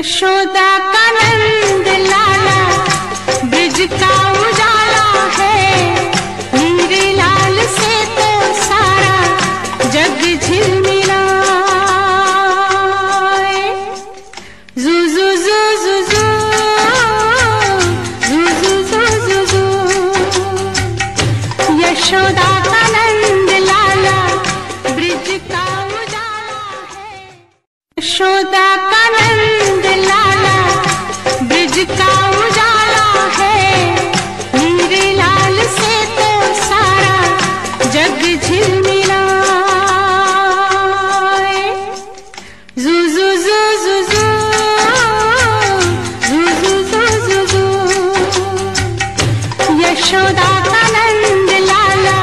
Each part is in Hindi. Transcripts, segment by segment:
यशोदा का नंद लाला, ब्रिज का उजाला है। मेरे लाल से तो सारा जग झिलमिला जू जू जू जू जू जू जू जू जू जू। यशोदा का नंद लाला, ब्रिज का उजाला है। यशोदा का नंद यशोदा का नंद लाला,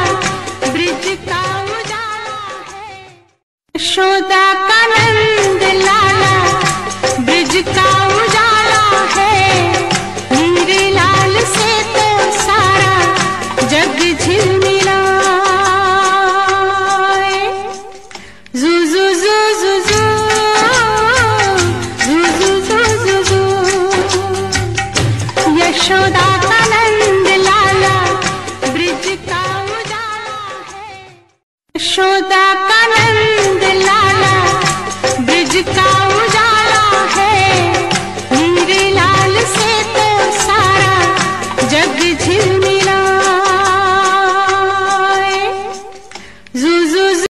ब्रिज का उजाला है। यशोदा का नंद लाला, ब्रिज का उजाला है। मेरे लाल से तो सारा जग झिलमिला जू जू जू जू जू जू जू जू जू यशोदा का नंद यशोदा का नंद लाला ब्रिज का